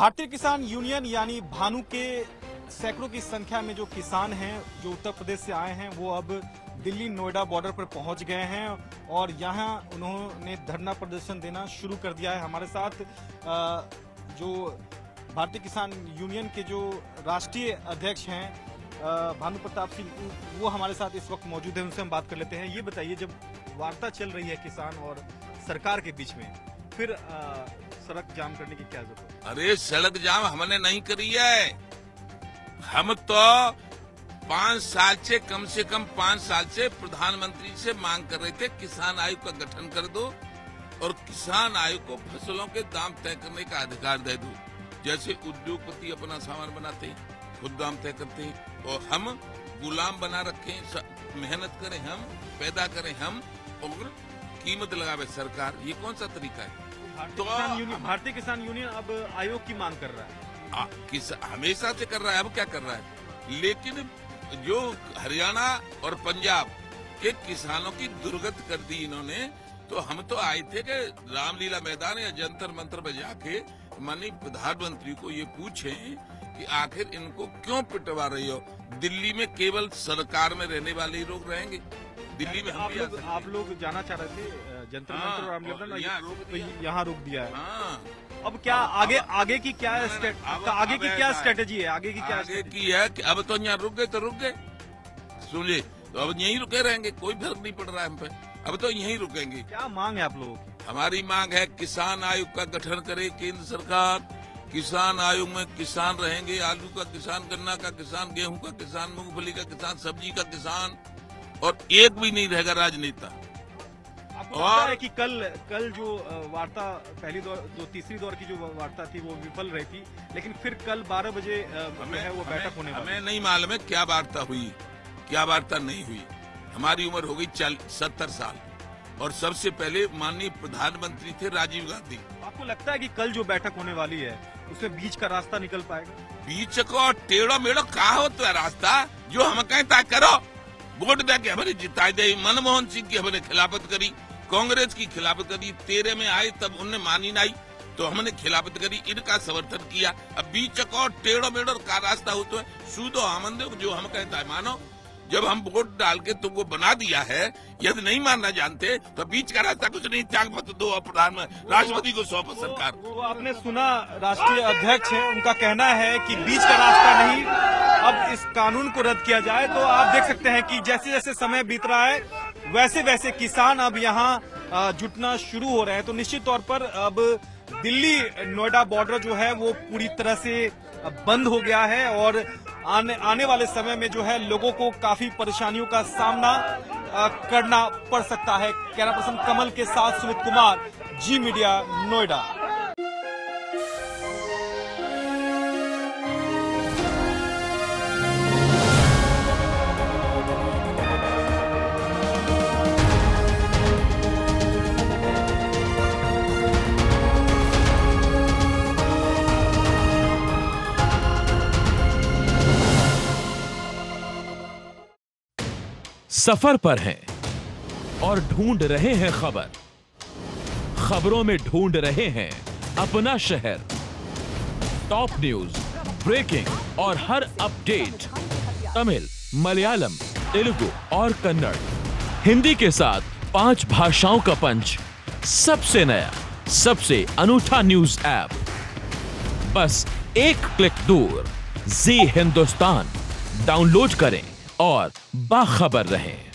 भारतीय किसान यूनियन यानी भानु के सैकड़ों की संख्या में जो किसान हैं, जो उत्तर प्रदेश से आए हैं, वो अब दिल्ली नोएडा बॉर्डर पर पहुँच गए हैं और यहाँ उन्होंने धरना प्रदर्शन देना शुरू कर दिया है हमारे साथ। जो भारतीय किसान यूनियन के जो राष्ट्रीय अध्यक्ष हैं भानु प्रताप सिंह, वो हमारे साथ इस वक्त मौजूद है, उनसे हम बात कर लेते हैं। ये बताइए, जब वार्ता चल रही है किसान और सरकार के बीच में, फिर सड़क जाम करने की क्या ज़रूरत अरे, सड़क जाम हमने नहीं करी है। हम तो पाँच साल से, कम से कम पाँच साल से प्रधानमंत्री से मांग कर रहे थे, किसान आयोग का गठन कर दो और किसान आयोग को फ़सलों के दाम तय करने का अधिकार दे दो। जैसे उद्योगपति अपना सामान बनाते हैं, खुद दाम तय करते हैं और हम गुलाम बना रखे मेहनत करें हम, पैदा करें हम और कीमत लगावे सरकार। ये कौन सा तरीका है? तो भारतीय किसान यूनियन अब आयोग की मांग कर रहा है। आ, किस हमेशा से कर रहा है अब क्या कर रहा है? लेकिन जो हरियाणा और पंजाब के किसानों की दुर्गत कर दी इन्होंने तो हम तो आए थे कि रामलीला मैदान या जंतर मंत्र में जाके माननीय प्रधानमंत्री को ये पूछे कि आखिर इनको क्यों पिटवा रही हो? दिल्ली में केवल सरकार में रहने वाले ही लोग रहेंगे। दिल्ली में आप लोग आप लोग जाना चाह रहे थे जंतर हाँ, मंत्र और रामलीला यहाँ रोक तो दिया। है। यहाँ रोक दिया है। हाँ। अब क्या आगे आगे की क्या आगे की क्या स्ट्रेटेजी है। आगे की क्या आगे की है कि अब तो यहाँ रुक गए तो रुक गए। सुनिए तो अब यहीं रुके रहेंगे कोई फ़र्क नहीं पड़ रहा है हम पे। अब तो यहीं रुकेंगे। क्या मांग है आप लोगों की? हमारी मांग है किसान आयोग का गठन करे केंद्र सरकार। किसान आयोग में किसान रहेंगे आलू का किसान गन्ना का किसान गेहूँ का किसान मूंगफली का किसान सब्ज़ी का किसान। और एक भी नहीं रहेगा राजनेता। आपको और- है कि कल कल जो वार्ता पहली दौर जो तीसरी दौर की जो वार्ता थी वो विफल रही थी लेकिन फिर कल 12 बजे जो है वो बैठक होने हमें नहीं मालूम है क्या वार्ता हुई क्या वार्ता नहीं हुई। हमारी उम्र हो गई सत्तर साल। और सबसे पहले माननीय प्रधानमंत्री थे राजीव गांधी। आपको लगता है कि कल जो बैठक होने वाली है उसमें बीच का रास्ता निकल पाएगा? बीच को टेढ़ो मेढ़ो कहा हो तो रास्ता जो हम कहें करो। वोट दे के हमारे जिताई दे, मनमोहन सिंह की हमने खिलाफत करी, कांग्रेस की खिलाफत करी, तेरे में आए तब उनने मानी नहीं तो हमने खिलाफत करी, इनका समर्थन किया। अब बीच को टेढ़ो मेढ़ो का रास्ता हो तो है, सूदो आमंद जो हम कहता है, मानो, जब हम वोट डाल के तुमको बना दिया है, यदि नहीं मानना जानते तो बीच का रास्ता कुछ नहीं, त्याग मत दो और प्रधान राष्ट्रपति को सौंपो सरकार। वो वो आपने सुना, राष्ट्रीय अध्यक्ष है, उनका कहना है कि बीच का रास्ता नहीं अब इस कानून को रद्द किया जाए तो आप देख सकते हैं कि जैसे जैसे समय बीत रहा है, वैसे वैसे किसान अब यहाँ जुटना शुरू हो रहे हैं। तो निश्चित तौर पर अब दिल्ली नोएडा बॉर्डर जो है वो पूरी तरह से बंद हो गया है और आने आने वाले समय में जो है लोगों को काफ़ी परेशानियों का सामना करना पड़ सकता है। कैमरा पर्सन कमल के साथ सुमित कुमार, जी मीडिया, नोएडा। सफ़र पर हैं और ढूंढ रहे हैं खबर। खबरों में ढूंढ रहे हैं अपना शहर। टॉप न्यूज़, ब्रेकिंग और हर अपडेट। तमिल, मलयालम, तेलुगु और कन्नड़। हिंदी के साथ पाँच भाषाओं का पंच। सबसे नया, सबसे अनूठा न्यूज़ ऐप। बस एक क्लिक दूर। जी हिंदुस्तान। डाउनलोड करें। और बाखबर रहें।